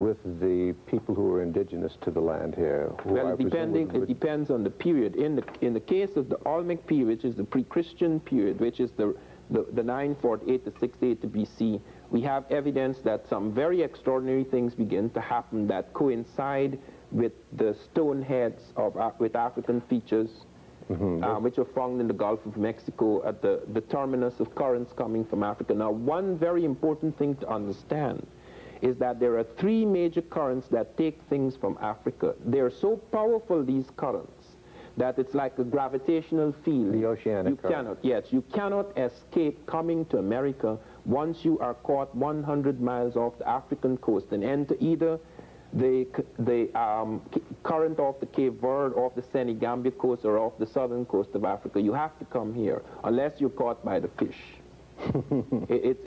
with the people who are indigenous to the land here? Well, depending, it depends on the period. In the, in the case of the Olmec period, which is the pre-Christian period, which is the, the, the 948 to 680 BC, we have evidence that some very extraordinary things begin to happen that coincide with the stone heads of, with African features, mm -hmm. uh, which are found in the Gulf of Mexico at the, the terminus of currents coming from Africa. Now, one very important thing to understand is that there are three major currents that take things from Africa. They're so powerful, these currents, that it's like a gravitational field. The oceanic You current. cannot, yes, you cannot escape coming to America once you are caught 100 miles off the African coast and enter either the, the um, current off the Cape Verde, off the Senegambia coast, or off the southern coast of Africa. You have to come here, unless you're caught by the fish. it,